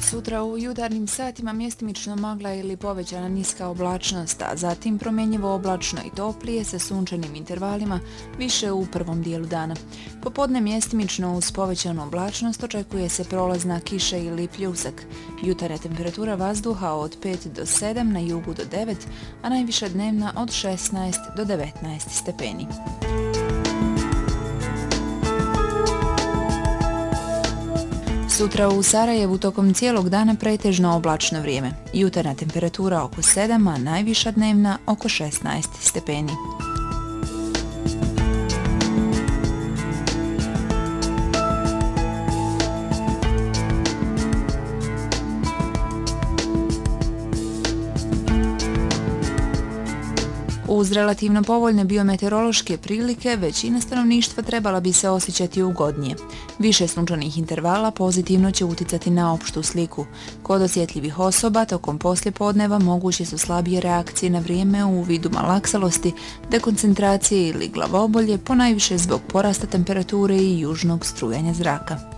Sutra u jutarnjim satima mjestimično magla ili povećana niska oblačnost, a zatim promjenjivo oblačno i toplije sa sunčanim intervalima više u prvom dijelu dana. Popodne mjestimično uz povećanu oblačnost očekuje se prolazna kiša ili pljusak. Jutarnja temperatura vazduha od 5 do 7, na jugu do 9, a najviša dnevna od 16 do 19 stepeni. Sutra u Sarajevu tokom cijelog dana pretežno oblačno vrijeme. Jutarna temperatura oko 7, a najviša dnevna oko 16 stepeni. Uz relativno povoljne biometeorološke prilike, većina stanovništva trebala bi se osjećati ugodnije. Više sunčanih intervala pozitivno će uticati na opštu sliku. Kod osjetljivih osoba tokom poslijepodneva moguće su slabije reakcije na vrijeme u vidu malaksalosti, dekoncentracije ili glavobolje, ponajviše zbog porasta temperature i južnog strujanja zraka.